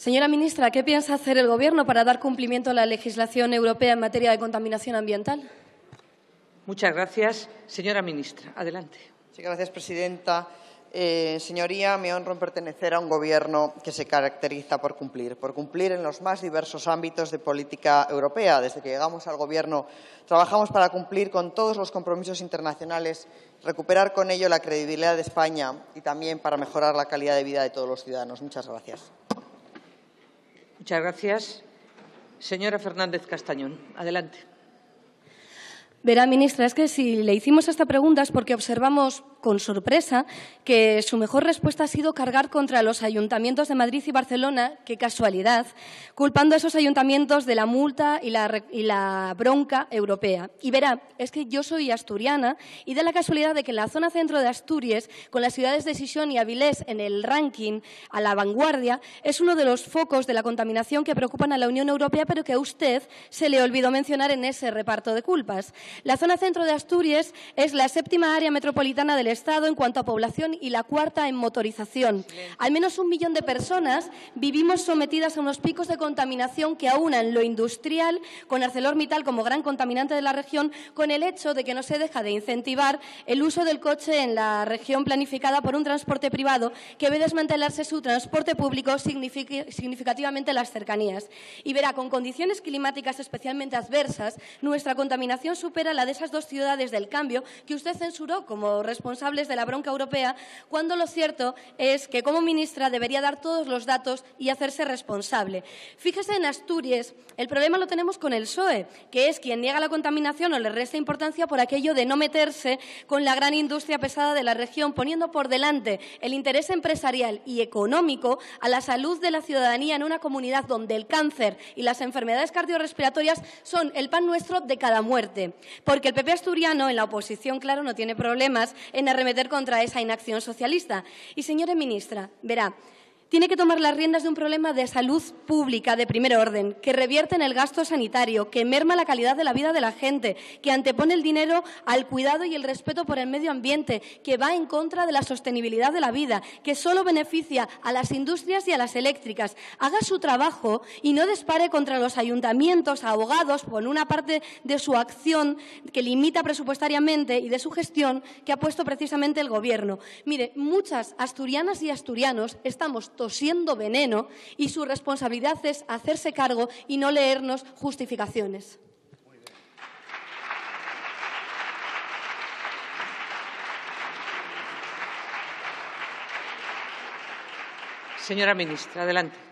Señora ministra, ¿qué piensa hacer el Gobierno para dar cumplimiento a la legislación europea en materia de contaminación ambiental? Muchas gracias. Señora ministra, adelante. Sí, gracias, presidenta. Eh, señoría, me honro en pertenecer a un Gobierno que se caracteriza por cumplir, por cumplir en los más diversos ámbitos de política europea. Desde que llegamos al Gobierno trabajamos para cumplir con todos los compromisos internacionales, recuperar con ello la credibilidad de España y también para mejorar la calidad de vida de todos los ciudadanos. Muchas gracias. Muchas gracias. Señora Fernández Castañón, adelante. Verá, ministra, es que si le hicimos esta pregunta es porque observamos con sorpresa que su mejor respuesta ha sido cargar contra los ayuntamientos de Madrid y Barcelona, qué casualidad, culpando a esos ayuntamientos de la multa y la, bronca europea. Y verá, es que yo soy asturiana y da la casualidad de que la zona centro de Asturias, con las ciudades de Sison y Avilés en el ranking a la vanguardia, es uno de los focos de la contaminación que preocupan a la Unión Europea, pero que a usted se le olvidó mencionar en ese reparto de culpas. La zona centro de Asturias es la séptima área metropolitana del Estado en cuanto a población y la cuarta en motorización. Al menos un millón de personas vivimos sometidas a unos picos de contaminación que aunan lo industrial con ArcelorMittal como gran contaminante de la región con el hecho de que no se deja de incentivar el uso del coche en la región planificada por un transporte privado que ve desmantelarse su transporte público significativamente en las cercanías. Y verá, con condiciones climáticas especialmente adversas, nuestra contaminación supera la de esas dos ciudades del cambio que usted censuró como responsable de la bronca europea, cuando lo cierto es que como ministra debería dar todos los datos y hacerse responsable. Fíjese en Asturias, el problema lo tenemos con el PSOE, que es quien niega la contaminación o le resta importancia por aquello de no meterse con la gran industria pesada de la región, poniendo por delante el interés empresarial y económico a la salud de la ciudadanía en una comunidad donde el cáncer y las enfermedades cardiorrespiratorias son el pan nuestro de cada muerte. Porque el PP asturiano, en la oposición, claro, no tiene problemas en arremeter contra esa inacción socialista. Y, señora ministra, verá, tiene que tomar las riendas de un problema de salud pública de primer orden, que revierte en el gasto sanitario, que merma la calidad de la vida de la gente, que antepone el dinero al cuidado y el respeto por el medio ambiente, que va en contra de la sostenibilidad de la vida, que solo beneficia a las industrias y a las eléctricas. Haga su trabajo y no dispare contra los ayuntamientos abogados por una parte de su acción que limita presupuestariamente y de su gestión que ha puesto precisamente el Gobierno. Mire, muchas asturianas y asturianos estamos tosiendo veneno y su responsabilidad es hacerse cargo y no leernos justificaciones. Señora ministra, adelante.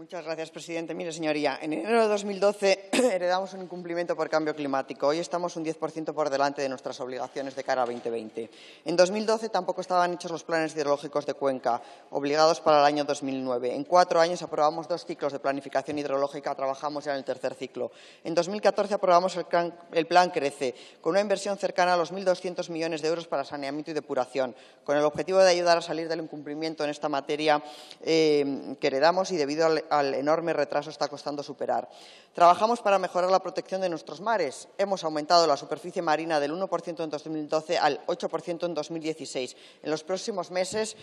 Muchas gracias, presidente. Mire, señoría, en enero de 2012 heredamos un incumplimiento por cambio climático. Hoy estamos un 10% por delante de nuestras obligaciones de cara a 2020. En 2012 tampoco estaban hechos los planes hidrológicos de Cuenca, obligados para el año 2009. En cuatro años aprobamos dos ciclos de planificación hidrológica, trabajamos ya en el tercer ciclo. En 2014 aprobamos el plan, el plan Crece, con una inversión cercana a los 1.200 millones de euros para saneamiento y depuración, con el objetivo de ayudar a salir del incumplimiento en esta materia eh, que heredamos y debido al al enorme retraso está costando superar. Trabajamos para mejorar la protección de nuestros mares. Hemos aumentado la superficie marina del 1% en 2012 al 8% en 2016. En los próximos meses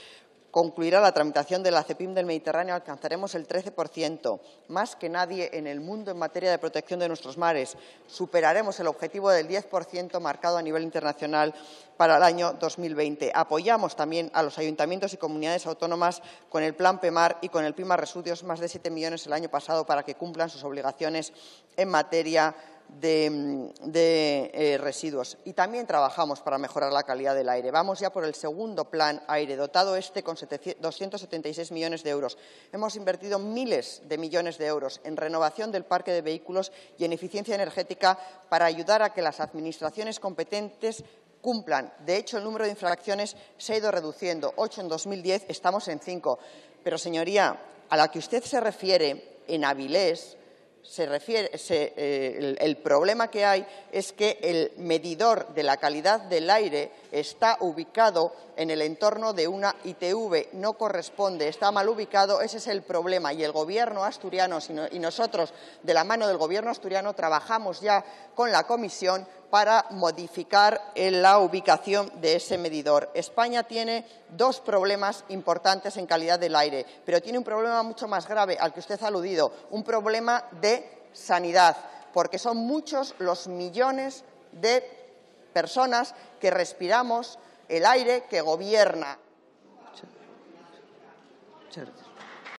concluirá la tramitación de la CEPIM del Mediterráneo, alcanzaremos el 13%, más que nadie en el mundo en materia de protección de nuestros mares. Superaremos el objetivo del 10% marcado a nivel internacional para el año 2020. Apoyamos también a los ayuntamientos y comunidades autónomas con el Plan PEMAR y con el PIMA Resudios, más de 7 millones el año pasado, para que cumplan sus obligaciones en materia de, eh, residuos. Y también trabajamos para mejorar la calidad del aire. Vamos ya por el segundo plan aire, dotado este con 276 millones de euros. Hemos invertido miles de millones de euros en renovación del parque de vehículos y en eficiencia energética para ayudar a que las administraciones competentes cumplan. De hecho, el número de infracciones se ha ido reduciendo. Ocho en 2010, estamos en cinco. Pero, señoría, a la que usted se refiere en Avilés, se refiere, eh, el, problema que hay es que el medidor de la calidad del aire está ubicado en el entorno de una ITV, no corresponde, está mal ubicado, ese es el problema. Y el Gobierno asturiano y nosotros, de la mano del Gobierno asturiano, trabajamos ya con la Comisión para modificar la ubicación de ese medidor. España tiene dos problemas importantes en calidad del aire, pero tiene un problema mucho más grave al que usted ha aludido, un problema de sanidad, porque son muchos los millones de personas que respiramos el aire que gobierna.